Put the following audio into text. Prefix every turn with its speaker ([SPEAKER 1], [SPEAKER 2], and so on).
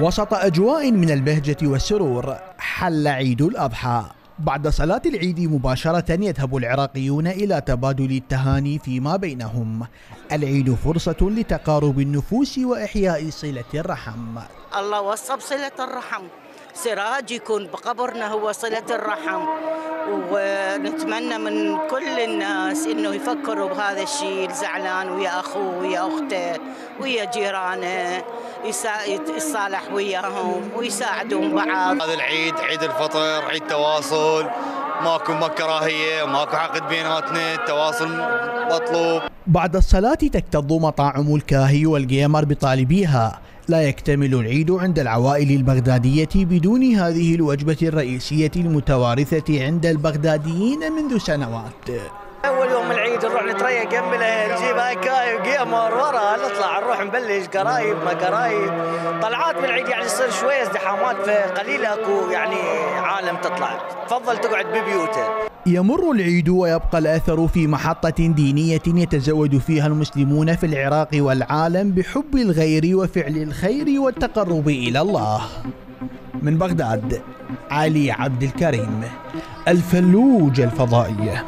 [SPEAKER 1] وسط أجواء من البهجة والسرور حل عيد الأضحى. بعد صلاة العيد مباشرة يذهب العراقيون إلى تبادل التهاني فيما بينهم. العيد فرصة لتقارب النفوس وإحياء صلة الرحم.
[SPEAKER 2] الله وصى بصلة الرحم. سراج يكون بقبرنا هو صلة الرحم. ونتمنى من كل الناس إنه يفكروا بهذا الشيء الزعلان ويا أخوه ويا أخته ويا جيرانه يصالح وياهم ويساعدون بعض.
[SPEAKER 3] هذا العيد عيد الفطر عيد تواصل. ماكو ما كراهيه وماكو حقد بيناتنا التواصل مطلوب.
[SPEAKER 1] بعد الصلاة تكتظ مطاعم الكاهي والجيمر بطالبيها. لا يكتمل العيد عند العوائل البغدادية بدون هذه الوجبة الرئيسية المتوارثة عند البغداديين منذ سنوات.
[SPEAKER 4] أول يوم العيد نروح نتريق جنب نجيب هاي كاي وجيمر ورا نطلع نروح نبلش قرايب ما قرايب. طلعات من العيد يعني يصير شوية ازدحامات فقليل أكو يعني عالم تطلع. تفضل تقعد ببيوته
[SPEAKER 1] يمر العيد ويبقى الأثر في محطة دينية يتزود فيها المسلمون في العراق والعالم بحب الغير وفعل الخير والتقرب إلى الله. من بغداد علي عبد الكريم الفلوج الفضائية.